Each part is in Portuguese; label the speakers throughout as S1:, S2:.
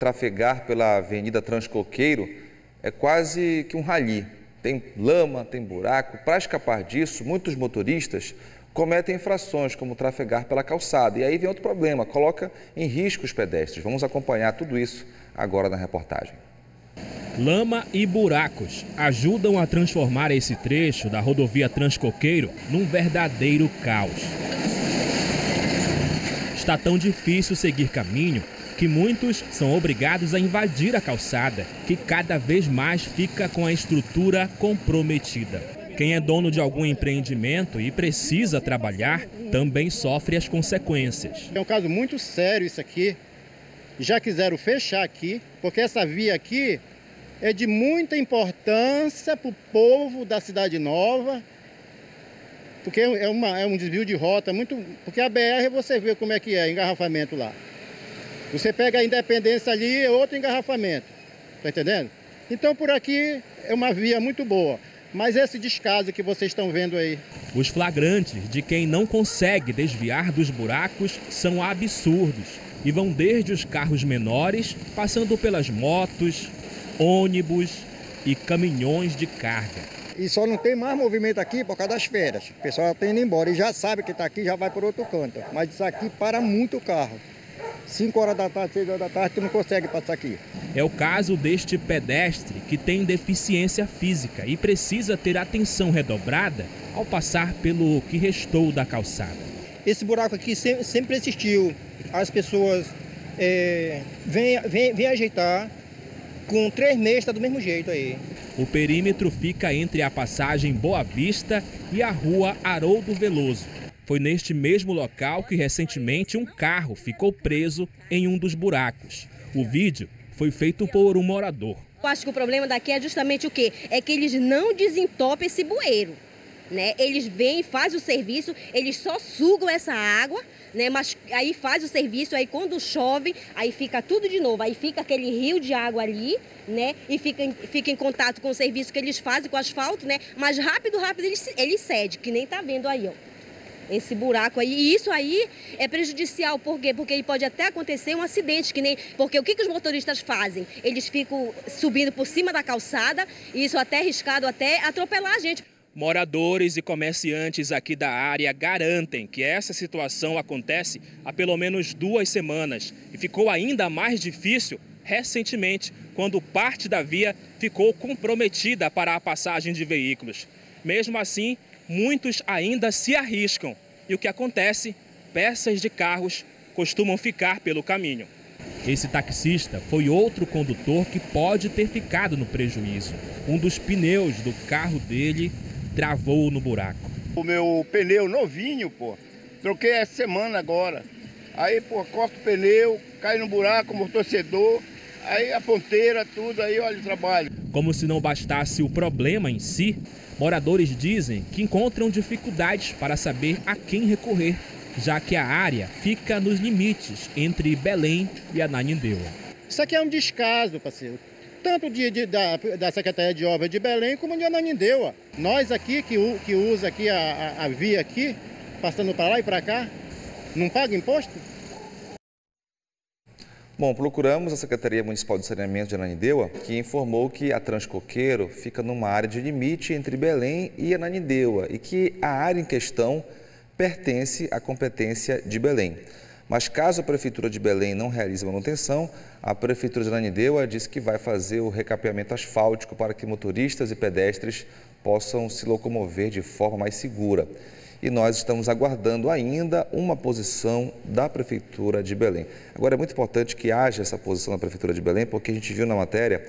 S1: Trafegar pela Avenida Transcoqueiro é quase que um rali. Tem lama, tem buraco. Para escapar disso, muitos motoristas cometem infrações, como trafegar pela calçada. E aí vem outro problema, coloca em risco os pedestres. Vamos acompanhar tudo isso agora na reportagem.
S2: Lama e buracos ajudam a transformar esse trecho da rodovia Transcoqueiro num verdadeiro caos. Está tão difícil seguir caminho que muitos são obrigados a invadir a calçada, que cada vez mais fica com a estrutura comprometida. Quem é dono de algum empreendimento e precisa trabalhar também sofre as consequências.
S3: É um caso muito sério isso aqui. Já quiseram fechar aqui, porque essa via aqui é de muita importância para o povo da Cidade Nova, porque é, uma, é um desvio de rota muito. Porque a BR você vê como é que é, engarrafamento lá. Você pega a Independência ali, é outro engarrafamento. Tá entendendo? Então por aqui é uma via muito boa. Mas esse descaso que vocês estão vendo aí.
S2: Os flagrantes de quem não consegue desviar dos buracos são absurdos e vão desde os carros menores, passando pelas motos, ônibus e caminhões de carga.
S4: E só não tem mais movimento aqui por causa das férias. O pessoal está indo embora e já sabe que está aqui, já vai por outro canto. Mas isso aqui para muito carro. 5 horas da tarde, 6 horas da tarde, tu não consegue passar aqui.
S2: É o caso deste pedestre que tem deficiência física e precisa ter atenção redobrada ao passar pelo que restou da calçada.
S5: Esse buraco aqui sempre existiu. As pessoas é, vêm, vêm, vêm ajeitar. Com três meses está do mesmo jeito aí.
S2: O perímetro fica entre a passagem Boa Vista e a rua Haroldo Veloso. Foi neste mesmo local que recentemente um carro ficou preso em um dos buracos. O vídeo foi feito por um morador.
S6: Eu acho que o problema daqui é justamente o quê? É que eles não desentopem esse bueiro. Né? Eles vêm, fazem o serviço, eles só sugam essa água, né? Mas aí faz o serviço, aí quando chove, aí fica tudo de novo, aí fica aquele rio de água ali, né? E fica, fica em contato com o serviço que eles fazem com o asfalto, né? Mas rápido, rápido ele, ele cede, que nem tá vendo aí, ó esse buraco aí. E isso aí é prejudicial, por quê? Porque pode até acontecer um acidente, que nem. Porque o que, que os motoristas fazem? Eles ficam subindo por cima da calçada, e isso até arriscado até atropelar a gente.
S2: Moradores e comerciantes aqui da área garantem que essa situação acontece há pelo menos duas semanas e ficou ainda mais difícil recentemente, quando parte da via ficou comprometida para a passagem de veículos. Mesmo assim, muitos ainda se arriscam. E o que acontece? Peças de carros costumam ficar pelo caminho. Esse taxista foi outro condutor que pode ter ficado no prejuízo. Um dos pneus do carro dele travou no buraco.
S7: O meu pneu novinho, pô, troquei essa semana agora. Aí, pô, corta o pneu, cai no buraco, amortecedor, aí a ponteira, tudo, aí olha o trabalho.
S2: Como se não bastasse o problema em si, Moradores dizem que encontram dificuldades para saber a quem recorrer, já que a área fica nos limites entre Belém e Ananindeua.
S3: Isso aqui é um descaso, parceiro. Tanto de, de, da, da Secretaria de Obras de Belém como de Ananindeua. Nós aqui, que, que usa aqui a, a, a via aqui, passando para lá e para cá, não paga imposto?
S1: Bom, procuramos a Secretaria Municipal de Saneamento de Ananindeua, que informou que a Transcoqueiro fica numa área de limite entre Belém e Ananindeua e que a área em questão pertence à competência de Belém. Mas caso a Prefeitura de Belém não realize manutenção, a Prefeitura de Ananindeua diz que vai fazer o recapeamento asfáltico para que motoristas e pedestres possam se locomover de forma mais segura e nós estamos aguardando ainda uma posição da Prefeitura de Belém. Agora, é muito importante que haja essa posição da Prefeitura de Belém, porque a gente viu na matéria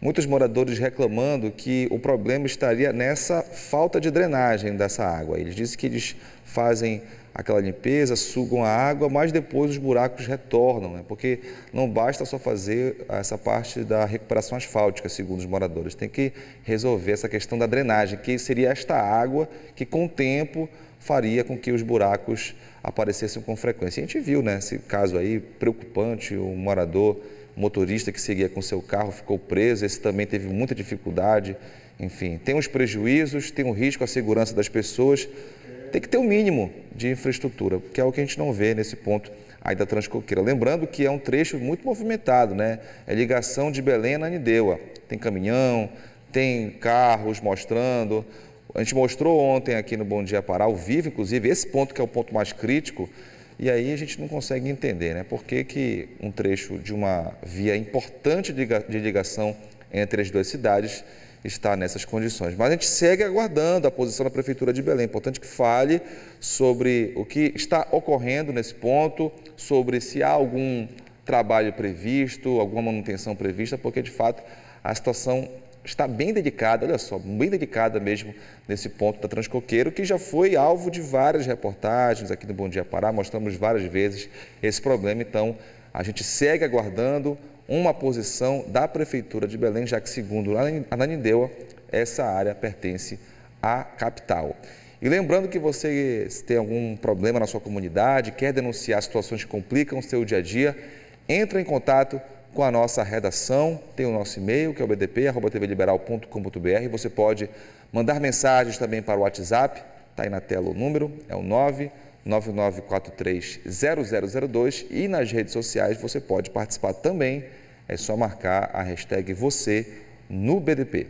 S1: muitos moradores reclamando que o problema estaria nessa falta de drenagem dessa água. Eles dizem que eles fazem aquela limpeza, sugam a água, mas depois os buracos retornam, né? porque não basta só fazer essa parte da recuperação asfáltica, segundo os moradores. Tem que resolver essa questão da drenagem, que seria esta água que, com o tempo, faria com que os buracos aparecessem com frequência. a gente viu né, esse caso aí preocupante, o um morador, motorista que seguia com seu carro ficou preso, esse também teve muita dificuldade. Enfim, tem os prejuízos, tem o risco à segurança das pessoas, tem que ter o um mínimo de infraestrutura, que é o que a gente não vê nesse ponto aí da Transcoqueira. Lembrando que é um trecho muito movimentado, né? É ligação de Belém a Nanideua. Tem caminhão, tem carros mostrando. A gente mostrou ontem aqui no Bom Dia Pará, ao vivo, inclusive, esse ponto que é o ponto mais crítico, e aí a gente não consegue entender, né? Por que, que um trecho de uma via importante de ligação entre as duas cidades está nessas condições. Mas a gente segue aguardando a posição da Prefeitura de Belém. É importante que fale sobre o que está ocorrendo nesse ponto, sobre se há algum trabalho previsto, alguma manutenção prevista, porque de fato a situação está bem dedicada, olha só, bem dedicada mesmo nesse ponto da Transcoqueiro, que já foi alvo de várias reportagens aqui no Bom Dia Pará, mostramos várias vezes esse problema, então a gente segue aguardando uma posição da Prefeitura de Belém, já que, segundo a Nanindeua, essa área pertence à capital. E lembrando que você se tem algum problema na sua comunidade, quer denunciar situações que complicam o seu dia a dia, entre em contato com a nossa redação, tem o nosso e-mail, que é o bdp.tvliberal.com.br. Você pode mandar mensagens também para o WhatsApp, está aí na tela o número, é o 999430002 e nas redes sociais você pode participar também é só marcar a hashtag você no BDP.